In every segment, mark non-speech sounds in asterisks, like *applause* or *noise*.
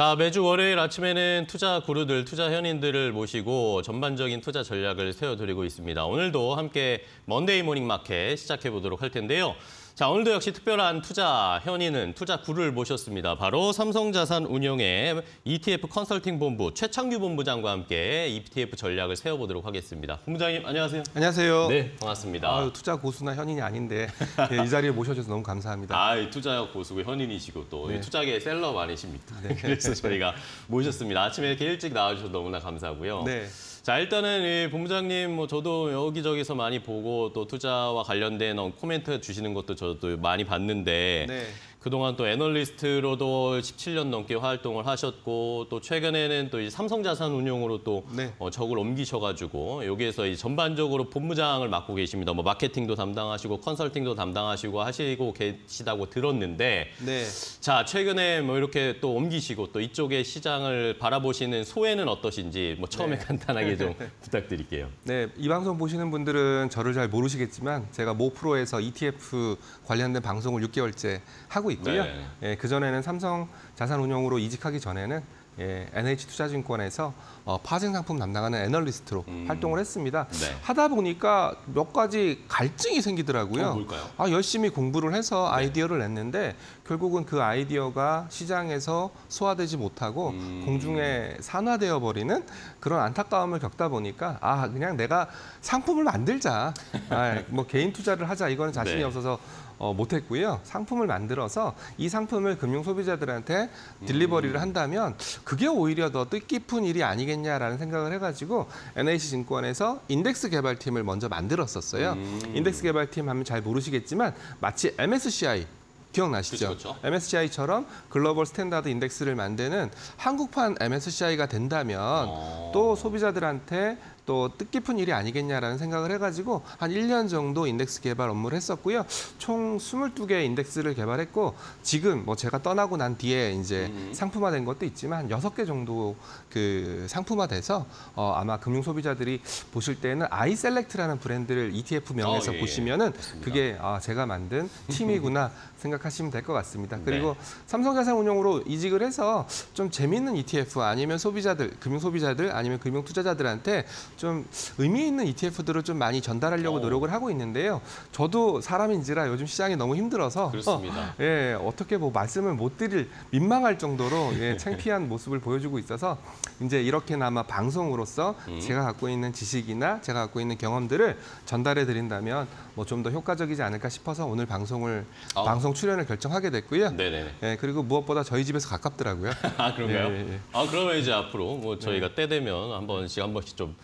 자, 매주 월요일 아침에는 투자 구루들, 투자 현인들을 모시고 전반적인 투자 전략을 세워드리고 있습니다. 오늘도 함께 Monday Morning Market 시작해 보도록 할 텐데요. 자, 오늘도 역시 특별한 투자 현인은 투자 구루를 모셨습니다. 바로 삼성자산운용의 ETF 컨설팅 본부 최창규 본부장과 함께 ETF 전략을 세워보도록 하겠습니다. 본부장님 안녕하세요. 안녕하세요. 네, 반갑습니다. 아유, 투자 고수나 현인이 아닌데 예, 이 자리에 모셔줘서 너무 감사합니다. *laughs* 아, 이 투자 고수고 현인이시고 또 네. 투자계 셀럽 아니십니까? *laughs* 그래서 저희가 모셨습니다. 아침에 이렇게 일찍 나와주셔서 너무나 감사하고요. 네. 자 일단은 이 본부장님 뭐 저도 여기저기서 많이 보고 또 투자와 관련된 어, 코멘트 주시는 것도 저도 많이 봤는데 네. 그동안 또 애널리스트로도 17년 넘게 활동을 하셨고 또 최근에는 또이 삼성자산운용으로 또 네. 어, 적을 옮기셔가지고 여기에서 이 전반적으로 본부장을 맡고 계십니다. 뭐 마케팅도 담당하시고 컨설팅도 담당하시고 하시고 계시다고 들었는데 네. 자 최근에 뭐 이렇게 또 옮기시고 또 이쪽의 시장을 바라보시는 소회는 어떠신지 뭐 처음에 네. 간단하게 좀 *laughs* 부탁드릴게요. 네, 이 방송 보시는 분들은 저를 잘 모르시겠지만 제가 모 프로에서 ETF 관련된 방송을 6개월째 하고 있고 요. 네. 예, 그 전에는 삼성 자산운용으로 이직하기 전에는 예, NH투자증권에서 어, 파생 상품 담당하는 애널리스트로 음. 활동을 했습니다. 네. 하다 보니까 몇 가지 갈증이 생기더라고요. 어? 네. 아, 열심히 공부를 해서 아이디어를 냈는데 결국은 그 아이디어가 시장에서 소화되지 못하고 음. 공중에 산화되어 버리는 그런 안타까움을 겪다 보니까 아 그냥 내가 상품을 만들자 *laughs* 아, 뭐 개인 투자를 하자 이거는 자신이 네. 없어서 어, 못했고요 상품을 만들어서 이 상품을 금융 소비자들한테 딜리버리를 음. 한다면 그게 오히려 더 뜻깊은 일이 아니겠냐 라는 생각을 해가지고 NH증권에서 인덱스 개발팀을 먼저 만들었었어요 음. 인덱스 개발팀 하면 잘 모르시겠지만 마치 MSCI 기억나시죠? 그쵸, 그쵸. MSCI처럼 글로벌 스탠다드 인덱스를 만드는 한국판 MSCI가 된다면 어. 또 소비자들한테 또 뜻깊은 일이 아니겠냐라는 생각을 해가지고 한 1년 정도 인덱스 개발 업무를 했었고요. 총 22개 인덱스를 개발했고 지금 뭐 제가 떠나고 난 뒤에 이제 음. 상품화된 것도 있지만 6개 정도 그 상품화돼서 어, 아마 금융 소비자들이 보실 때는 아이셀렉트라는 브랜드를 ETF 명에서 어, 예, 예. 보시면은 맞습니다. 그게 아, 제가 만든 *laughs* 팀이구나 생각하시면 될것 네. 같습니다. 그리고 삼성자산운용으로 이직을 해서 좀 재밌는 ETF 아니면 소비자들, 금융 소비자들 아니면 금융 투자자들한테 좀 의미 있는 ETF들을 좀 많이 전달하려고 어. 노력을 하고 있는데요. 저도 사람인지라 요즘 시장이 너무 힘들어서 그렇습니다. 어, 예, 어떻게 뭐 말씀을 못 드릴 민망할 정도로 예, *laughs* 창피한 모습을 보여주고 있어서 이제 이렇게나마 방송으로서 음. 제가 갖고 있는 지식이나 제가 갖고 있는 경험들을 전달해 드린다면 뭐 좀 더 효과적이지 않을까 싶어서 오늘 방송을 아. 방송 출연을 결정하게 됐고요. 네네네. 예, 그리고 무엇보다 저희 집에서 가깝더라고요. *laughs* 아 그런가요? 예, 예, 예. 아 그러면 이제 앞으로 뭐 저희가 때 되면 한 번씩 한 번씩 좀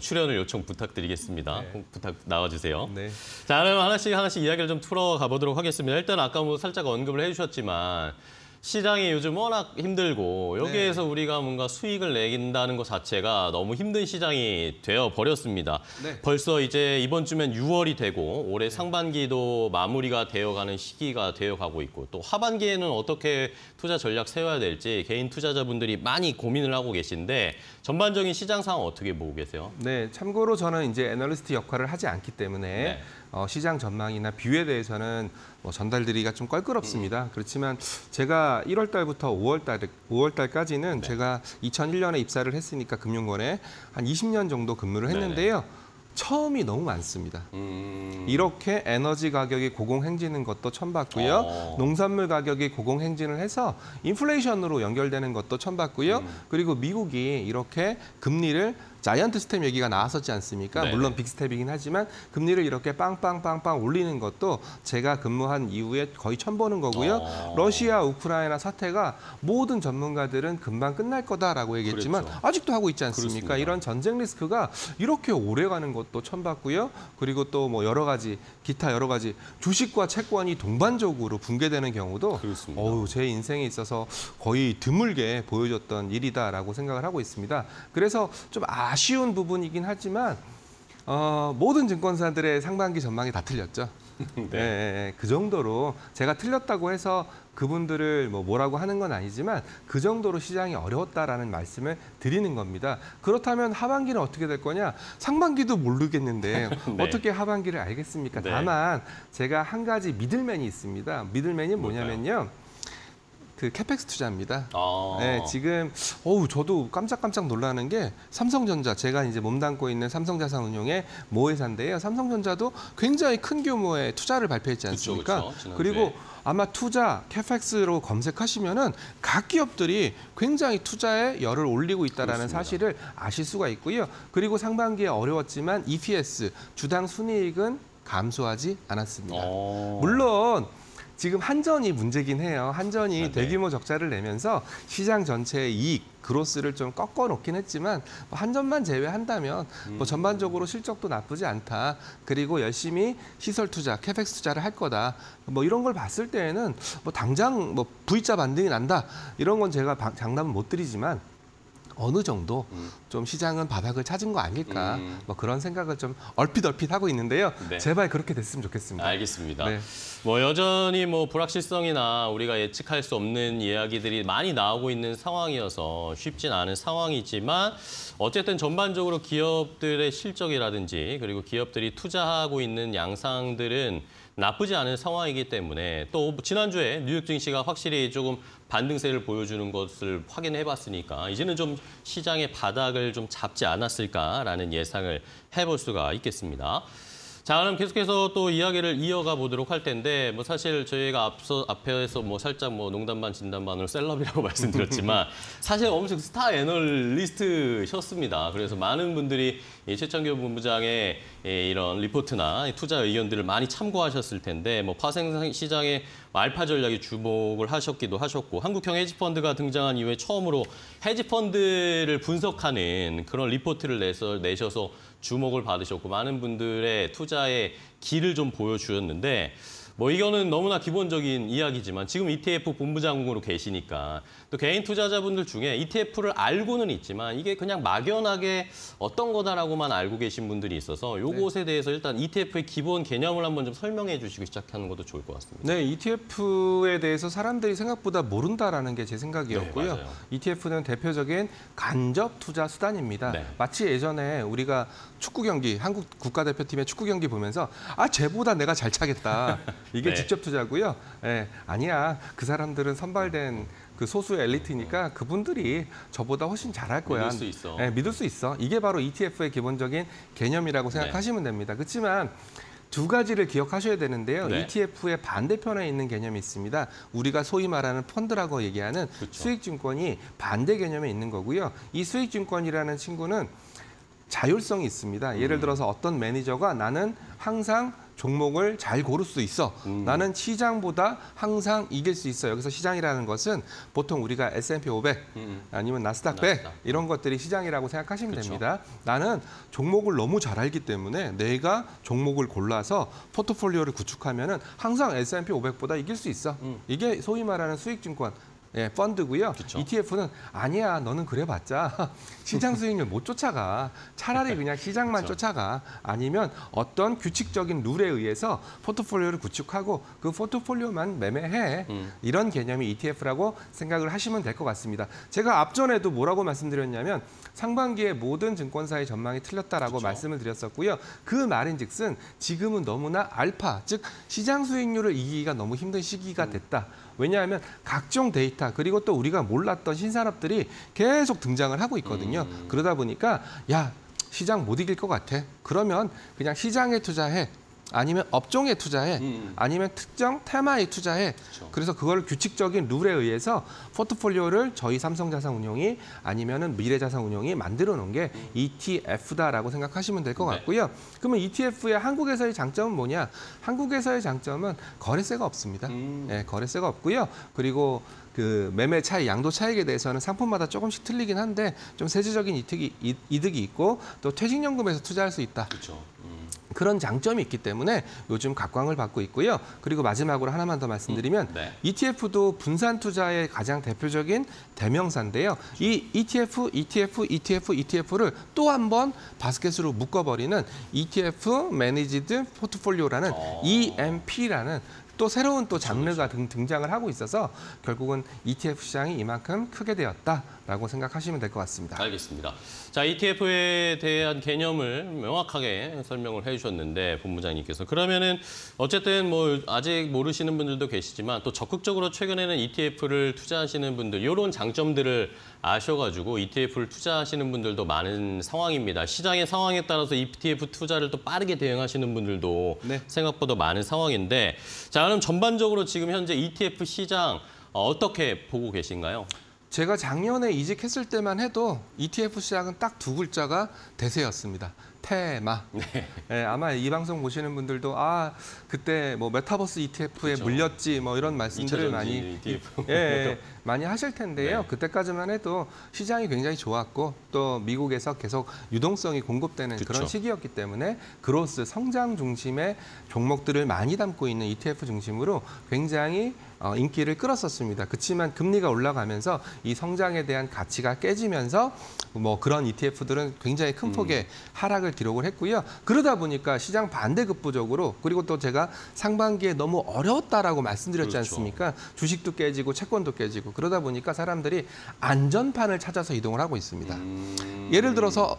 출연을 요청 부탁드리겠습니다. 네. 꼭 부탁 나와주세요. 네. 자, 그럼 하나씩 하나씩 이야기를 좀 풀어가 보도록 하겠습니다. 일단 아까 뭐 살짝 언급을 해주셨지만 시장이 요즘 워낙 힘들고 여기에서 우리가 뭔가 수익을 낸다는 것 자체가 너무 힘든 시장이 되어 버렸습니다. 네. 벌써 이제 이번 주면 6월이 되고 올해 상반기도 마무리가 되어가는 시기가 되어가고 있고 또 하반기에는 어떻게 투자 전략 세워야 될지 개인 투자자분들이 많이 고민을 하고 계신데 전반적인 시장 상황 어떻게 보고 계세요? 네, 참고로 저는 이제 애널리스트 역할을 하지 않기 때문에 네. 어, 시장 전망이나 view에 대해서는 뭐 전달드리기가 좀 껄끄럽습니다. 그렇지만 제가 1월 달부터 5월 달 5월 달까지는 네. 제가 2001년에 입사를 했으니까 금융권에 한 20년 정도 근무를. 했는데요. 처음이 너무 많습니다. 음... 이렇게 에너지 가격이 고공행진하는 것도 처음 봤고요. 어. 농산물 가격이 고공행진을 해서 인플레이션으로 연결되는 것도 처음 봤고요. 음. 그리고 미국이 이렇게 금리를 자이언트 스텝 얘기가 나왔었지 않습니까? 네네. 물론 빅스텝이긴 하지만 금리를 이렇게 빵빵빵빵 올리는 것도 제가 근무한 이후에 거의 처음 보는 거고요. 어. 러시아, 우크라이나 사태가 모든 전문가들은 금방 끝날 거다라고 얘기했지만 그렇죠. 아직도 하고 있지 않습니까? 그렇습니다. 이런 전쟁 리스크가 이렇게 오래 가는 것도 처음 봤고요. 그리고 또 뭐 여러 가지 기타 여러 가지 주식과 채권이 동반적으로 붕괴되는 경우도 그렇습니다. 어우 제 인생에 있어서 거의 드물게 보여줬던 일이다라고 생각을 하고 있습니다. 그래서 좀 아 쉬운 부분이긴 하지만 어, 모든 증권사들의 상반기 전망이 다 틀렸죠. *laughs* 네. 예. 그 정도로 제가 틀렸다고 해서 그분들을 뭐 뭐라고 하는 건 아니지만 그 정도로 시장이 어려웠다라는 말씀을 드리는 겁니다. 그렇다면 하반기는 어떻게 될 거냐? 상반기도 모르겠는데 *laughs* 네. 어떻게 하반기를 알겠습니까? 네. 다만 제가 한 가지 믿을맨이 있습니다. 믿을맨이 뭐냐면요. 그 CAPEX 투자입니다. 아. 네, 지금 어우 저도 깜짝깜짝 놀라는 게 삼성전자 제가 이제 몸담고 있는 삼성자산운용의 모 회사인데요. 삼성전자도 굉장히 큰 규모의 투자를 발표했지 그쵸, 않습니까? 그쵸. 지난주에. 리고 아마 투자 CAPEX로 검색하시면은 각 기업들이 굉장히 투자에 열을 올리고 있다라는 그렇습니다. 사실을 아실 수가 있고요. 그리고 상반기에 어려웠지만 EPS 주당 순이익은 감소하지 않았습니다. 어. 물론 지금 한전이 문제긴 해요. 한전이 아, 네. 대규모 적자를 내면서 시장 전체의 이익, 그로스를 좀 꺾어 놓긴 했지만 뭐 한전만 제외한다면 음. 뭐 전반적으로 실적도 나쁘지 않다. 그리고 열심히 시설 투자, 캐펙스 투자를 할 거다. 뭐 이런 걸 봤을 때에는 뭐 당장 뭐 V자 반등이 난다. 이런 건 제가 방- 장담은 못 드리지만 어느 정도 음. 좀 시장은 바닥을 찾은 거 아닐까 음. 뭐 그런 생각을 좀 얼핏 얼핏 하고 있는데요. 네. 제발 그렇게 됐으면 좋겠습니다. 알겠습니다. 네. 뭐 여전히 뭐 불확실성이나 우리가 예측할 수 없는 이야기들이 많이 나오고 있는 상황이어서 쉽진 않은 상황이지만 어쨌든 전반적으로 기업들의 실적이라든지 그리고 기업들이 투자하고 있는 양상들은 나쁘지 않은 상황이기 때문에 또 지난주에 뉴욕 증시가 확실히 조금 반등세를 보여주는 것을 확인해 봤으니까 이제는 좀 시장의 바닥을 좀 잡지 않았을까라는 예상을 해볼 수가 있겠습니다. 자, 그럼 계속해서 또 이야기를 이어가 보도록 할 텐데, 뭐 사실 저희가 앞서 앞에서 뭐 살짝 뭐 농담반 진담반으로 셀럽이라고 *laughs* 말씀드렸지만 사실 엄청 스타 애널리스트셨습니다. 그래서 많은 분들이 이 최창규 본부장의 이 이런 리포트나 이 투자 의견들을 많이 참고하셨을 텐데, 뭐 파생 시장의 알파 전략에 주목을 하셨기도 하셨고, 한국형 헤지펀드가 등장한 이후에 처음으로 헤지펀드를 분석하는 그런 리포트를 내서 내셔서 주목을 받으셨고 많은 분들의 투자의 길을 좀 보여주셨는데 뭐 이거는 너무나 기본적인 이야기지만 지금 ETF 본부장으로 계시니까 또 개인 투자자분들 중에 ETF를 알고는 있지만 이게 그냥 막연하게 어떤 거다라고만 알고 계신 분들이 있어서 요것에 대해서 일단 ETF의 기본 개념을 한번 좀 설명해 주시고 시작하는 것도 좋을 것 같습니다. 네, ETF에 대해서 사람들이 생각보다 모른다라는 게 제 생각이었고요. 네. ETF는 대표적인 간접 투자 수단입니다. 네. 마치 예전에 우리가 축구 경기, 한국 국가대표팀의 축구 경기 보면서 아, 쟤보다 내가 잘 차겠다. *laughs* 이게 네. 직접 투자고요. 예, 아니야. 그 사람들은 선발된 그 소수의 엘리트니까 그분들이 저보다 훨씬 잘할 거야. 믿을 수 있어. 예, 믿을 수 있어. 이게 바로 ETF의 기본적인 개념이라고 네. 생각하시면 됩니다. 그렇지만 두 가지를 기억하셔야 되는데요. 네. ETF의 반대편에 있는 개념이 있습니다. 우리가 소위 말하는 펀드라고 얘기하는 그쵸. 수익증권이 반대 개념에 있는 거고요. 이 수익증권이라는 친구는 자율성이 있습니다. 예를 들어서 어떤 매니저가 나는 항상 종목을 잘 고를 수 있어. 음. 나는 시장보다 항상 이길 수 있어. 여기서 시장이라는 것은 보통 우리가 S&P 500 음. 아니면 나스닥 100 나스닥. 이런 것들이 시장이라고 생각하시면 그쵸. 됩니다. 나는 종목을 너무 잘 알기 때문에 내가 종목을 골라서 포트폴리오를 구축하면 은 항상 S&P 500보다 이길 수 있어. 음. 이게 소위 말하는 수익증권 예, 펀드고요. 그쵸. ETF는 아니야, 너는 그래봤자 *laughs* 시장 수익률 못 쫓아가. 차라리 그냥 시장만 그쵸. 쫓아가. 아니면 어떤 규칙적인 룰에 의해서 포트폴리오를 구축하고 그 포트폴리오만 매매해. 음. 이런 개념이 ETF라고 생각을 하시면 될 것 같습니다. 제가 앞전에도 뭐라고 말씀드렸냐면 상반기에 모든 증권사의 전망이 틀렸다라고 그쵸. 말씀을 드렸었고요. 그 말인즉슨 지금은 너무나 알파, 즉 시장 수익률을 이기기가 너무 힘든 시기가 됐다. 왜냐하면 각종 데이터 그리고 또 우리가 몰랐던 신산업들이 계속 등장을 하고 있거든요. 음. 그러다 보니까 야 시장 못 이길 것 같아. 그러면 그냥 시장에 투자해. 아니면 업종에 투자해. 음. 아니면 특정 테마에 투자해. 그쵸. 그래서 그걸 규칙적인 룰에 의해서 포트폴리오를 저희 삼성자산운용이 아니면은 미래자산운용이 만들어 놓은 게 ETF다라고 생각하시면 될것 네. 같고요. 그러면 ETF의 한국에서의 장점은 뭐냐? 한국에서의 장점은 거래세가 없습니다. 음. 예, 거래세가 없고요. 그리고 그 매매 차이, 양도 차익에 대해서는 상품마다 조금씩 틀리긴 한데 좀 세제적인 이득이, 이- 이득이 있고 또 퇴직연금에서 투자할 수 있다. 그렇죠. 음. 그런 장점이 있기 때문에 요즘 각광을 받고 있고요. 그리고 마지막으로 하나만 더 말씀드리면 음, 네. ETF도 분산 투자의 가장 대표적인 대명사인데요. 이 E ETF, ETF, ETF, ETF를 또 한 번 바스켓으로 묶어버리는 ETF 매니지드 포트폴리오라는 어. EMP라는 또 새로운 또 장르가 등, 등장을 하고 있어서 결국은 ETF 시장이 이만큼 크게 되었다. 있다라고 생각하시면 될 것 같습니다. 알겠습니다. 자, ETF에 대한 개념을 명확하게 설명을 해주셨는데 본부장님께서 그러면은 어쨌든 뭐 아직 모르시는 분들도 계시지만 또 적극적으로 최근에는 ETF를 투자하시는 분들 이런 장점들을 아셔가지고 ETF를 투자하시는 분들도 많은 상황입니다. 시장의 상황에 따라서 ETF 투자를 또 빠르게 대응하시는 분들도 네. 생각보다 많은 상황인데 자 그럼 전반적으로 지금 현재 ETF 시장 어, 어떻게 보고 계신가요? 제가 작년에 이직했을 때만 해도 ETF 시장은 딱 두 글자가 대세였습니다. 테마. 네, 아마 이 방송 보시는 분들도 아 그때 뭐 메타버스 ETF에 그쵸. 물렸지 뭐 이런 말씀들을 많이 ETF. 예, 예, 많이 하실 텐데요. 네. 그때까지만 해도 시장이 굉장히 좋았고 또 미국에서 계속 유동성이 공급되는 그쵸. 그런 시기였기 때문에 그로스 성장 중심의 종목들을 많이 담고 있는 ETF 중심으로 굉장히 어, 인기를 끌었었습니다. 그렇지만 금리가 올라가면서 이 성장에 대한 가치가 깨지면서 뭐 그런 ETF들은 굉장히 큰 폭의 하락을 기록을 했고요. 그러다 보니까 시장 반대 급부적으로 그리고 또 제가 상반기에 너무 어려웠다라고 말씀드렸지 그렇죠. 않습니까? 주식도 깨지고 채권도 깨지고 그러다 보니까 사람들이 안전판을 찾아서 이동을 하고 있습니다. 음... 예를 들어서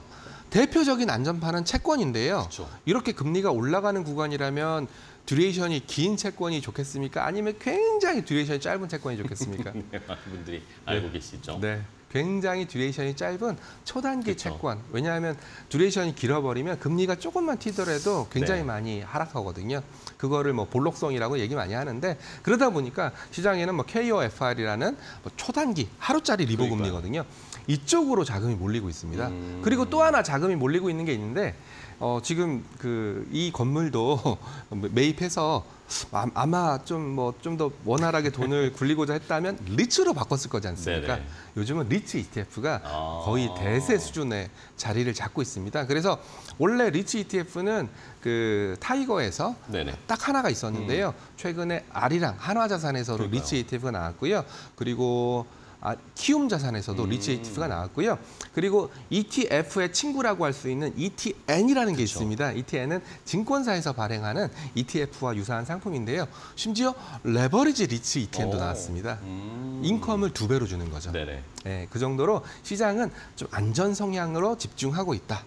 대표적인 안전판은 채권인데요. 그렇죠. 이렇게 금리가 올라가는 구간이라면 duration이 긴 채권이 좋겠습니까? 아니면 굉장히 duration이 짧은 채권이 좋겠습니까? *laughs* 네, 많은 분들이 알고 계시죠. 네. 굉장히 duration이 짧은 초단기 그쵸. 채권. 왜냐하면 duration이 길어버리면 금리가 조금만 튀더라도 굉장히 네. 많이 하락하거든요. 그거를 뭐 볼록성이라고 얘기 많이 하는데 그러다 보니까 시장에는 뭐 KOFR이라는 뭐 초단기 하루짜리 리보 그러니까요. 금리거든요. 이쪽으로 자금이 몰리고 있습니다. 음. 그리고 또 하나 자금이 몰리고 있는 게 있는데 어, 지금 그 이 건물도 *laughs* 매입해서 아- 아마 좀 뭐 좀 더 원활하게 돈을 *laughs* 굴리고자 했다면 REITs로 바꿨을 거지 않습니까? 네네. 요즘은 REITs ETF가 아. 거의 대세 수준의 자리를 잡고 있습니다. 그래서 원래 REITs ETF는 그 타이거에서 네네. 딱 하나가 있었는데요. 최근에 아리랑 한화자산에서도 그러니까요. REITs ETF가 나왔고요. 그리고 아, 키움 자산에서도 음. REITs ETF가 나왔고요. 그리고 ETF의 친구라고 할 수 있는 ETN이라는 게 그쵸. 있습니다. ETN은 증권사에서 발행하는 ETF와 유사한 상품인데요. 심지어 레버리지 REITs ETN도 오. 나왔습니다. 음... income을 두 배로 주는 거죠. 네네. 예, 그 정도로 시장은 좀 안전 성향으로 집중하고 있다.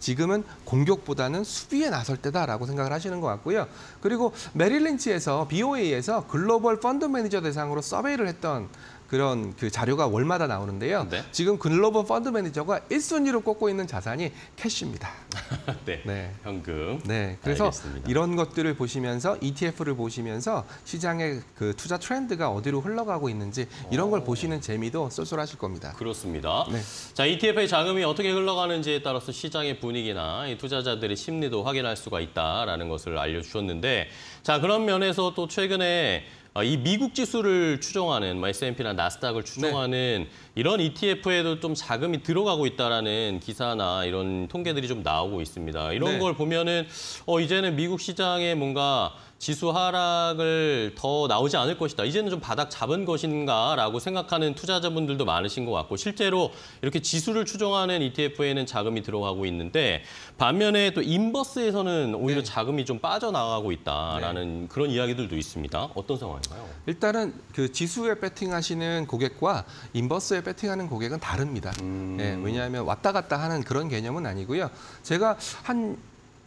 지금은 공격보다는 수비에 나설 때다라고 생각을 하시는 것 같고요. 그리고 메릴린치에서 BOA에서 글로벌 펀드 매니저 대상으로 survey를 했던 그런 그 자료가 월마다 나오는데요. 네. 지금 글로벌 펀드 매니저가 1순위로 꼽고 있는 자산이 cash입니다. *laughs* 네. 네. 현금. 네, 그래서 알겠습니다. 이런 것들을 보시면서 ETF를 보시면서 시장의 그 투자 트렌드가 어디로 흘러가고 있는지 이런 걸 보시는 재미도 쏠쏠하실 겁니다. 그렇습니다. 네. 자, ETF의 자금이 어떻게 흘러가는지에 따라서 시장의 분위기나 이 투자자들의 심리도 확인할 수가 있다라는 것을 알려 주셨는데, 자, 그런 면에서 또 최근에 어, 이 미국 지수를 추종하는 뭐 S&P나 나스닥을 추종하는 이런 ETF에도 좀 자금이 들어가고 있다라는 기사나 이런 통계들이 좀 나오고 있습니다. 이런 네. 걸 보면은 어 이제는 미국 시장에 뭔가 지수 하락을 더 나오지 않을 것이다. 이제는 좀 바닥 잡은 것인가라고 생각하는 투자자분들도 많으신 것 같고 실제로 이렇게 지수를 추종하는 ETF에는 자금이 들어가고 있는데 반면에 또 인버스에서는 오히려 네. 자금이 좀 빠져나가고 있다라는 그런 이야기들도 있습니다. 어떤 상황인가요? 일단은 그 지수에 배팅하시는 고객과 인버스에 배팅하는 고객은 다릅니다. 음. 예, 왜냐하면 왔다 갔다 하는 그런 개념은 아니고요. 제가 한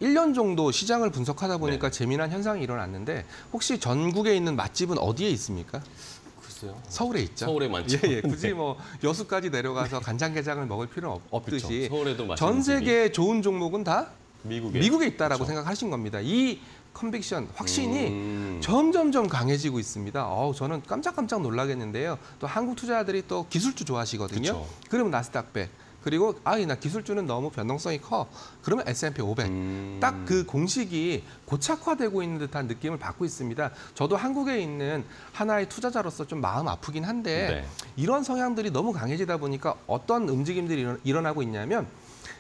1년 정도 시장을 분석하다 보니까 네. 재미난 현상이 일어났는데 혹시 전국에 있는 맛집은 어디에 있습니까? 글쎄요. 서울에 있죠. 서울에 많죠. 예, 예. 굳이 네. 뭐 여수까지 내려가서 간장게장을 먹을 필요는 없, 그렇죠. 듯이 서울에도 맛있는 전 세계 좋은 종목은 다 미국에 미국에 있다라고 그렇죠. 생각하신 겁니다. 이 컨빅션 확신이 음. 점점점 강해지고 있습니다. 어우, 저는 깜짝깜짝 놀라겠는데요. 또 한국 투자자들이 또 기술주 좋아하시거든요. 그쵸. 그러면 나스닥 100. 그리고 아이 나 기술주는 너무 변동성이 커. 그러면 S&P 500. 음. 딱그 공식이 고착화되고 있는 듯한 느낌을 받고 있습니다. 저도 한국에 있는 하나의 투자자로서 좀 마음 아프긴 한데 네. 이런 성향들이 너무 강해지다 보니까 어떤 움직임들이 일어- 일어나고 있냐면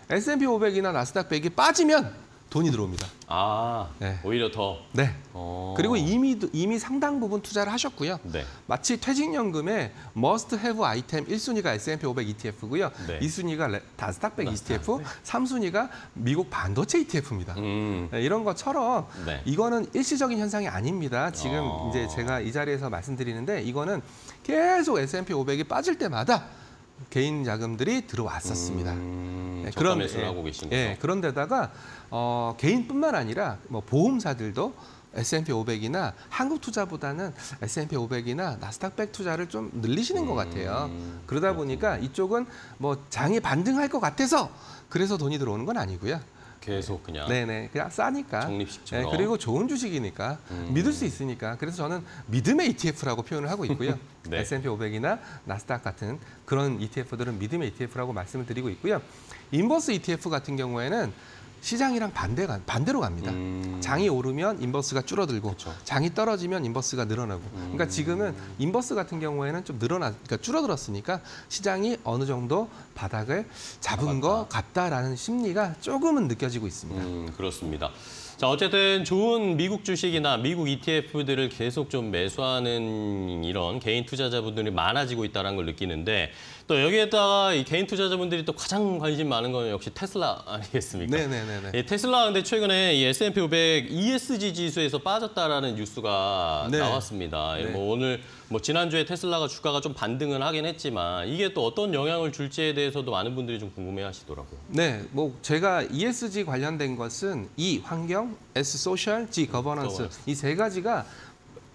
S&P 500이나 나스닥 100이 빠지면 돈이 들어옵니다. 아, 네. 오히려 더. 네. 어. 그리고 이미 이미 상당 부분 투자를 하셨고요. 네. 마치 퇴직연금의 must have 아이템 1순위가 S&P 500 ETF고요. 네. 2순위가 나스닥 100 ETF, 3순위가 미국 반도체 ETF입니다. 음. 네, 이런 것처럼 네. 이거는 일시적인 현상이 아닙니다. 지금 어. 이제 제가 이 자리에서 말씀드리는데 이거는 계속 S&P 500이 빠질 때마다 개인 자금들이 들어왔었습니다. 음, 네, 그런- 매수를 예, 하고 계신 거죠. 예, 그런데다가 어, 개인뿐만 아니라 뭐 보험사들도 S&P 500이나 한국 투자보다는 S&P 500이나 나스닥100 투자를 좀 늘리시는 것 같아요. 음, 그러다 보니까 이쪽은 뭐 장이 반등할 것 같아서 그래서 돈이 들어오는 건 아니고요. 계속 그냥 네네, 그냥 싸니까. 적립식처럼. 네, 그리고 좋은 주식이니까 음. 믿을 수 있으니까 그래서 저는 믿음의 ETF라고 표현을 하고 있고요. *laughs* 네. S&P 500이나 나스닥 같은 그런 ETF들은 믿음의 ETF라고 말씀을 드리고 있고요. inverse ETF 같은 경우에는 시장이랑 반대가 반대로 갑니다. 음. 장이 오르면 inverse가 줄어들고 그쵸. 장이 떨어지면 inverse가 늘어나고. 그러니까 음. 지금은 inverse 같은 경우에는 좀 늘어나 그러니까 줄어들었으니까 시장이 어느 정도 바닥을 잡은 것 같다라는 심리가 조금은 느껴지고 있습니다. 음, 그렇습니다. 자, 어쨌든 좋은 미국 주식이나 미국 ETF들을 계속 좀 매수하는 이런 개인 투자자분들이 많아지고 있다는 걸 느끼는데 또 여기에다가 이 개인 투자자분들이 또 가장 관심 많은 건 역시 테슬라 아니겠습니까? 네네네네. 예, 테슬라 근데 최근에 이 S&P 500 ESG 지수에서 빠졌다라는 뉴스가 네. 나왔습니다. 예, 네. 뭐 오늘 뭐 지난주에 테슬라가 주가가 좀 반등을 하긴 했지만 이게 또 어떤 영향을 줄지에 대해서도 많은 분들이 좀 궁금해하시더라고요. 네, 뭐 제가 ESG 관련된 것은 E 환경, S social, G governance. 이 세 가지가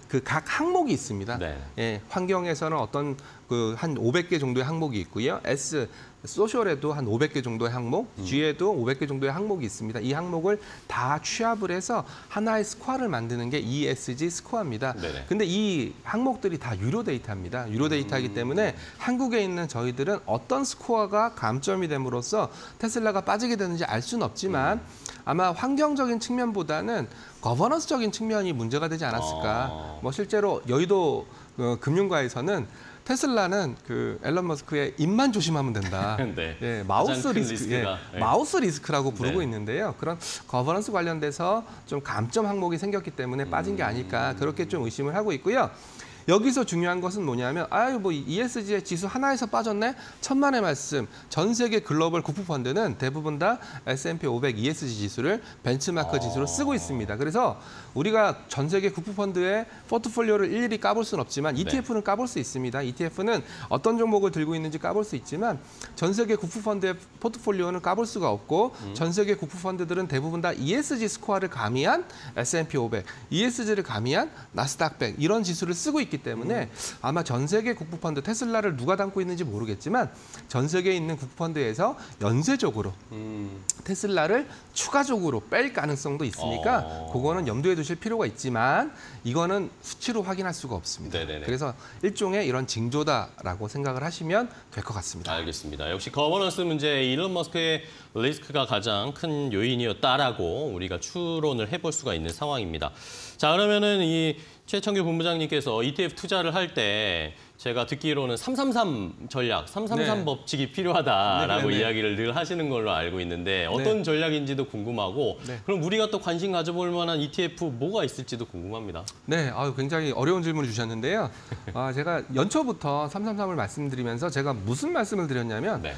그 각 항목이 있습니다. 네. 예, 환경에서는 어떤 그 한 500개 정도의 항목이 있고요. S 소셜에도 한 500개 정도의 항목, 음. G에도 500개 정도의 항목이 있습니다. 이 항목을 다 취합을 해서 하나의 스코어를 만드는 게 ESG 스코어입니다. 네네. 근데 이 항목들이 다 유료 데이터입니다. 유료 데이터이기 때문에 한국에 있는 저희들은 어떤 스코어가 감점이 됨으로써 테슬라가 빠지게 되는지 알 수는 없지만 아마 환경적인 측면보다는 governance적인 측면이 문제가 되지 않았을까. 아. 뭐 실제로 여의도 어, 금융가에서는 테슬라는 그 일론 머스크의 입만 조심하면 된다. *laughs* 네. 예, mouth risk, 예, 네. mouth risk라고 부르고 네. 있는데요. 그런 거버넌스 관련돼서 좀 감점 항목이 생겼기 때문에 빠진 게 아닐까 그렇게 좀 의심을 하고 있고요. 여기서 중요한 것은 뭐냐면 아유 뭐 ESG의 지수 하나에서 빠졌네 천만의 말씀 전 세계 글로벌 국부 펀드는 대부분 다 S&P 500 ESG 지수를 벤치마크 아. 지수로 쓰고 있습니다. 그래서 우리가 전 세계 국부 펀드의 포트폴리오를 일일이 까볼 수는 없지만 네. ETF는 까볼 수 있습니다. ETF는 어떤 종목을 들고 있는지 까볼 수 있지만 전 세계 국부 펀드의 포트폴리오는 까볼 수가 없고 음. 전 세계 국부 펀드들은 대부분 다 ESG 스코어를 가미한 S&P 500, ESG를 가미한 나스닥 100 이런 지수를 쓰고 있기 때문에 음. 아마 전 세계 국부 펀드 테슬라를 누가 담고 있는지 모르겠지만 전 세계에 있는 국부 펀드에서 연쇄적으로 음, 테슬라를 추가적으로 뺄 가능성도 있으니까 어. 그거는 염두에 두실 필요가 있지만 이거는 수치로 확인할 수가 없습니다. 네네네. 그래서 일종의 이런 징조다라고 생각을 하시면 될 것 같습니다. 알겠습니다. 역시 거버넌스 문제 일론 머스크의 리스크가 가장 큰 요인이었다라고 우리가 추론을 해볼 수가 있는 상황입니다. 자 그러면은 이 최청규 본부장님께서 ETF 투자를 할 때 제가 듣기로는 333 전략, 333 네. 법칙이 필요하다라고 네, 네, 네. 이야기를 늘 하시는 걸로 알고 있는데 어떤 전략인지도 궁금하고 네. 그럼 우리가 또 관심 가져볼 만한 ETF 뭐가 있을지도 궁금합니다. 네, 아유, 굉장히 어려운 질문을 주셨는데요. 아, 제가 연초부터 333을 말씀드리면서 제가 무슨 말씀을 드렸냐면 네.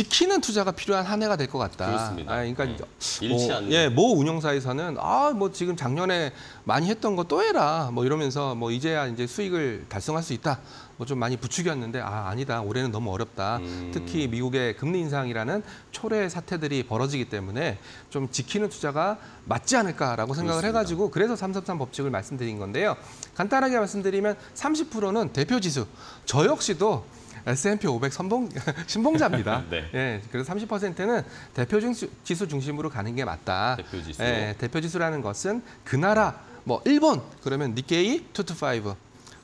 지키는 투자가 필요한 한 해가 될 것 같다. 그렇습니다. 아, 그러니까 음, 뭐, 잃지 않는. 예, 모 운용사에서는 아, 뭐 지금 작년에 많이 했던 거 또 해라. 뭐 이러면서 뭐 이제야 이제 수익을 달성할 수 있다. 뭐 좀 많이 부추겼는데 아, 아니다. 올해는 너무 어렵다. 음. 특히 미국의 금리 인상이라는 초래 사태들이 벌어지기 때문에 좀 지키는 투자가 맞지 않을까라고 생각을 그렇습니다. 해 가지고 그래서 333 법칙을 말씀드린 건데요. 간단하게 말씀드리면 30%는 대표 지수. 저 역시도 S&P 500 선봉 *laughs* 신봉자입니다. *laughs* 네. 예, 그래서 30%는 대표 중- 지수 중심으로 가는 게 맞다. 대표 지수. 예, 대표 지수라는 것은 그 나라 뭐 일본 그러면 니케이 225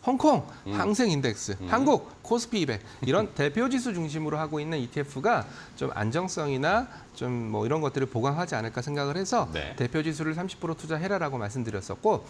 홍콩 음. 항생 인덱스, 한국 코스피 200 이런 *laughs* 대표 지수 중심으로 하고 있는 ETF가 좀 안정성이나 좀 뭐 이런 것들을 보강하지 않을까 생각을 해서 네. 대표 지수를 30% 투자해라라고 말씀드렸었고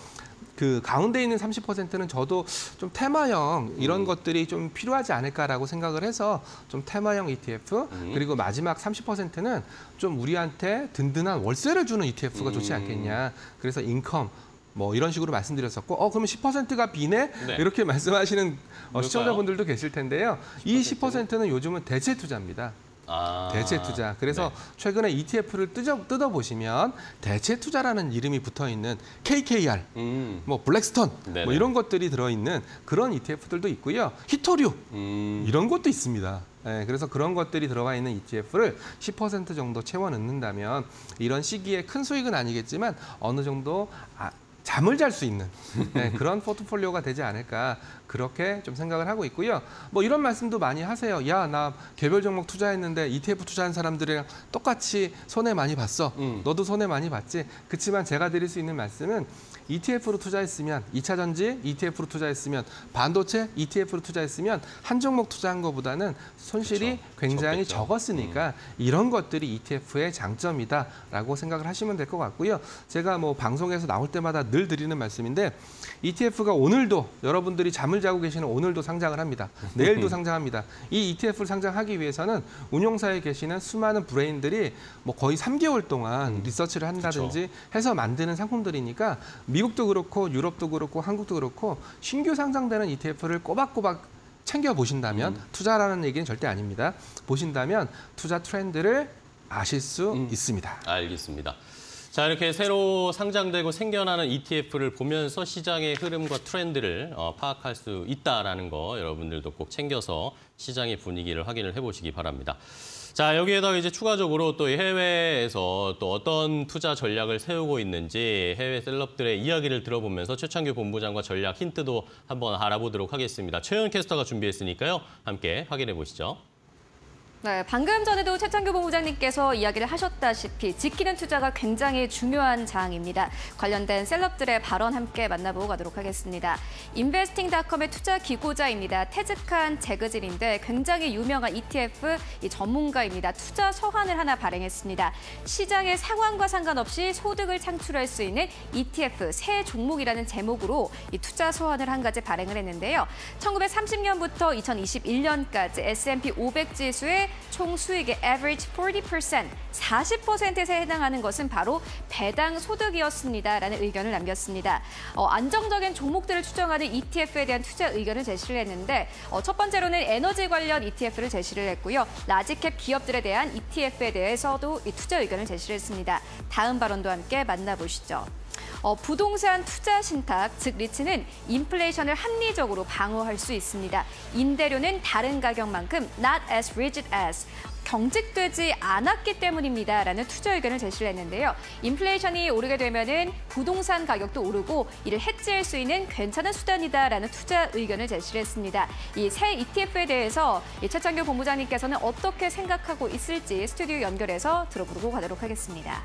그 가운데 있는 30%는 저도 좀 테마형 이런 음. 것들이 좀 필요하지 않을까라고 생각을 해서 좀 테마형 ETF 음. 그리고 마지막 30%는 좀 우리한테 든든한 월세를 주는 ETF가 좋지 음. 않겠냐. 그래서 인컴 뭐 이런 식으로 말씀드렸었고 어 그러면 10%가 비네 네. 이렇게 *laughs* 말씀하시는 어? 시청자분들도 계실 텐데요. 이 10%는 요즘은 대체 투자입니다. 아, 대체 투자. 그래서 네. 최근에 ETF를 뜯어, 뜯어 보시면 대체 투자라는 이름이 붙어 있는 KKR, 음, 뭐 블랙스톤, 네네. 뭐 이런 것들이 들어 있는 그런 ETF들도 있고요. 히토류 음. 이런 것도 있습니다. 예, 그래서 그런 것들이 들어가 있는 ETF를 10% 정도 채워 넣는다면 이런 시기에 큰 수익은 아니겠지만 어느 정도 아, 잠을 잘 수 있는 예, 그런 포트폴리오가 되지 않을까 그렇게 좀 생각을 하고 있고요. 뭐 이런 말씀도 많이 하세요. 야, 나 개별 종목 투자했는데 ETF 투자한 사람들이랑 똑같이 손해 많이 봤어. 음. 너도 손해 많이 봤지. 그렇지만 제가 드릴 수 있는 말씀은 ETF로 투자했으면 2차 전지 ETF로 투자했으면 반도체 ETF로 투자했으면 한 종목 투자한 것보다는 손실이 그쵸. 굉장히 적겠죠. 적었으니까 이런 것들이 ETF의 장점이다라고 생각을 하시면 될 것 같고요. 제가 뭐 방송에서 나올 때마다 늘 드리는 말씀인데 ETF가 오늘도 여러분들이 잠을 자고 계시는 오늘도 상장을 합니다. 내일도 *laughs* 상장합니다. 이 ETF를 상장하기 위해서는 운용사에 계시는 수많은 브레인들이 뭐 거의 3개월 동안 리서치를 한다든지 해서 만드는 상품들이니까 미국도 그렇고 유럽도 그렇고 한국도 그렇고 신규 상장되는 ETF를 꼬박꼬박 챙겨 보신다면 투자라는 얘기는 절대 아닙니다. 보신다면 투자 트렌드를 아실 수 음. 있습니다. 알겠습니다. 자 이렇게 새로 상장되고 생겨나는 ETF를 보면서 시장의 흐름과 트렌드를 어, 파악할 수 있다라는 거 여러분들도 꼭 챙겨서 시장의 분위기를 확인을 해보시기 바랍니다. 자 여기에다가 이제 추가적으로 또 해외에서 또 어떤 투자 전략을 세우고 있는지 해외 셀럽들의 이야기를 들어보면서 최창규 본부장과 전략 힌트도 한번 알아보도록 하겠습니다. 최현 캐스터가 준비했으니까요. 함께 확인해 보시죠. 네, 방금 전에도 최창규 본부장님께서 이야기를 하셨다시피 지키는 투자가 굉장히 중요한 사항입니다. 관련된 셀럽들의 발언 함께 만나보고 가도록 하겠습니다. 인베스팅닷컴의 투자 기고자입니다. 태즈칸 재그질인데 굉장히 유명한 ETF 이 전문가입니다. 투자 서한을 하나 발행했습니다. 시장의 상황과 상관없이 소득을 창출할 수 있는 ETF 새 종목이라는 제목으로 이 투자 서한을 한 가지 발행을 했는데요. 1930년부터 2021년까지 S&P 500 지수의 총 수익의 average 40%, 40%에 해당하는 것은 바로 배당 소득이었습니다라는 의견을 남겼습니다. 어, 안정적인 종목들을 추정하는 ETF에 대한 투자 의견을 제시를 했는데 어, 첫 번째로는 에너지 관련 ETF를 제시를 했고요. 라지캡 기업들에 대한 ETF에 대해서도 이 투자 의견을 제시를 했습니다. 다음 발언도 함께 만나보시죠. 어, 부동산 투자 신탁, 즉 리츠는 인플레이션을 합리적으로 방어할 수 있습니다. 임대료는 다른 가격만큼 not as rigid as 경직되지 않았기 때문입니다 라는 투자 의견을 제시를 했는데요. 인플레이션이 오르게 되면은 부동산 가격도 오르고 이를 해지할 수 있는 괜찮은 수단이다 라는 투자 의견을 제시를 했습니다. 이 새 ETF에 대해서 이 최창규 본부장님께서는 어떻게 생각하고 있을지 스튜디오 연결해서 들어보고 가도록 하겠습니다.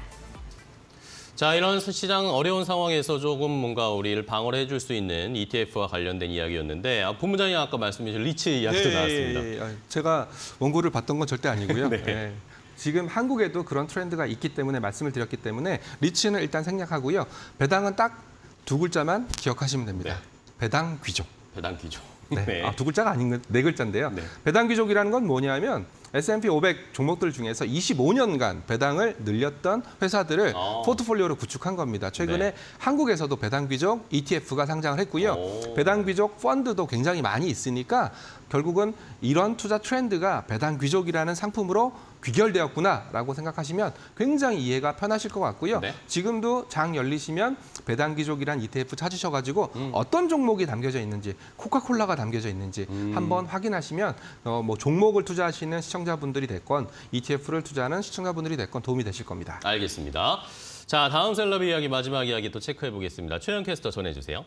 자, 이런 시장 어려운 상황에서 조금 뭔가 우리를 방어를 해줄 수 있는 ETF와 관련된 이야기였는데 아, 본부장님 아까 말씀해 주신 리츠 이야기도 나왔습니다. 예, 예. 제가 원고를 봤던 건 절대 아니고요. *laughs* 네. 예. 지금 한국에도 그런 트렌드가 있기 때문에 말씀을 드렸기 때문에 리츠는 일단 생략하고요. 배당은 딱 두 글자만 기억하시면 됩니다. 네. 배당 귀족. 배당 귀족. 네. 아, 두 글자가 아닌 건네 글자인데요. 네. 배당 귀족이라는 건 뭐냐면 S&P 500 종목들 중에서 25년간 배당을 늘렸던 회사들을 아. 포트폴리오로 구축한 겁니다. 최근에 네. 한국에서도 배당 귀족 ETF가 상장을 했고요. 오. 배당 귀족 펀드도 굉장히 많이 있으니까 결국은 이런 투자 트렌드가 배당 귀족이라는 상품으로 귀결되었구나라고 생각하시면 굉장히 이해가 편하실 것 같고요. 네. 지금도 장 열리시면 배당 귀족이란 ETF 찾으셔가지고 음. 어떤 종목이 담겨져 있는지 코카콜라가 담겨져 있는지 음. 한번 확인하시면 어, 뭐 종목을 투자하시는 시청자분들이 됐건 ETF를 투자하는 시청자분들이 됐건 도움이 되실 겁니다. 알겠습니다. 자, 다음 셀럽의 이야기 마지막 이야기 또 체크해 보겠습니다. 최현 캐스터 전해 주세요.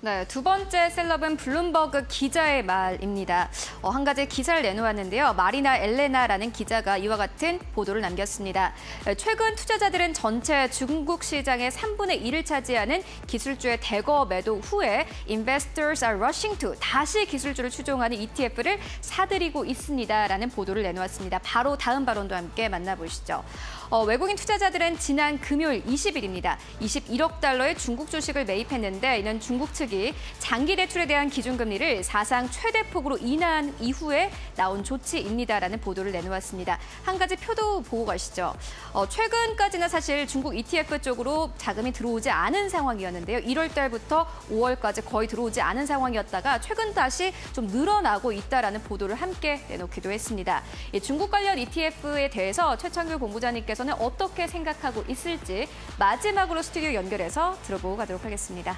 네, 두 번째 셀럽은 블룸버그 기자의 말입니다. 어, 한 가지 기사를 내놓았는데요. 마리나 엘레나라는 기자가 이와 같은 보도를 남겼습니다. 에, 최근 투자자들은 전체 중국 시장의 3분의 1을 차지하는 기술주의 대거 매도 후에 investors are rushing to 다시 기술주를 추종하는 ETF를 사들이고 있습니다라는 보도를 내놓았습니다. 바로 다음 발언도 함께 만나보시죠. 어, 외국인 투자자들은 지난 금요일 20일입니다. 21억 달러의 중국 주식을 매입했는데 이는 중국 측이 장기 대출에 대한 기준금리를 사상 최대 폭으로 인하한 이후에 나온 조치입니다라는 보도를 내놓았습니다. 한 가지 표도 보고 가시죠. 어, 최근까지는 사실 중국 ETF 쪽으로 자금이 들어오지 않은 상황이었는데요. 1월 달부터 5월까지 거의 들어오지 않은 상황이었다가 최근 다시 좀 늘어나고 있다라는 보도를 함께 내놓기도 했습니다. 이 중국 관련 ETF에 대해서 최창규 본부장님께서 는 어떻게 생각하고 있을지 마지막으로 스튜디오 연결해서 들어보고 가도록 하겠습니다.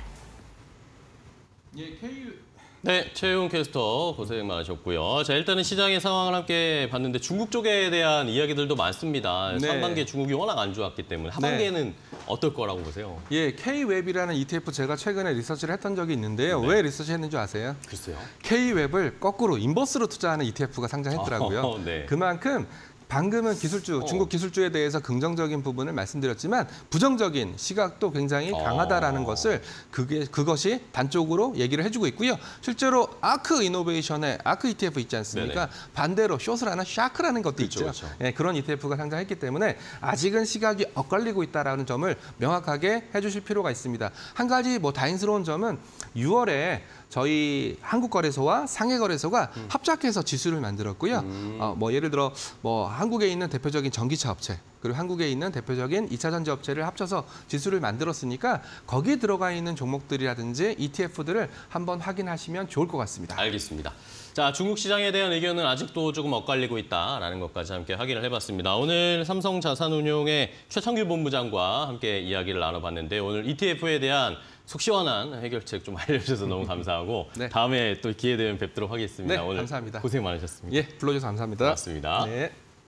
예, KU 네, 최용 캐스터 고생 많으셨고요. 자, 일단은 시장의 상황을 함께 봤는데 중국 쪽에 대한 이야기들도 많습니다. 네. 상반기에 중국이 워낙 안 좋았기 때문에 하반기에는 어떨 거라고 보세요? 예, K-웹이라는 ETF 제가 최근에 리서치를 했던 적이 있는데요. 네. 왜 리서치 했는지 아세요? 글쎄요. K-웹을 거꾸로 인버스로 투자하는 ETF가 상장했더라고요. *laughs* 어, 네. 그만큼 방금은 기술주, 어. 중국 기술주에 대해서 긍정적인 부분을 말씀드렸지만 부정적인 시각도 굉장히 어. 강하다라는 것을 그게 그것이 단적으로 얘기를 해주고 있고요. 실제로 아크 이노베이션의 아크 ETF 있지 않습니까? 반대로 숏을 샤크라는 것도 그렇죠, 있죠. 그렇죠. 예, 그런 ETF가 상장했기 때문에 아직은 시각이 엇갈리고 있다라는 점을 명확하게 해주실 필요가 있습니다. 한 가지 뭐 다행스러운 점은 6월에 저희 한국거래소와 상해거래소가 합작해서 지수를 만들었고요. 어, 뭐 예를 들어 뭐 한국에 있는 대표적인 전기차 업체 그리고 한국에 있는 대표적인 이차 전지 업체를 합쳐서 지수를 만들었으니까 거기에 들어가 있는 종목들이라든지 ETF들을 한번 확인하시면 좋을 것 같습니다. 알겠습니다. 자, 중국 시장에 대한 의견은 아직도 조금 엇갈리고 있다라는 것까지 함께 확인을 해봤습니다. 오늘 삼성자산운용의 최창규 본부장과 함께 이야기를 나눠봤는데 오늘 ETF에 대한 속 시원한 해결책 좀 *laughs* 알려주셔서 너무 감사하고 *laughs* 네. 다음에 또 기회 되면 뵙도록 하겠습니다. 네, 오늘 감사합니다. 고생 많으셨습니다. 예, 불러주셔서 감사합니다. 고맙습니다. 네.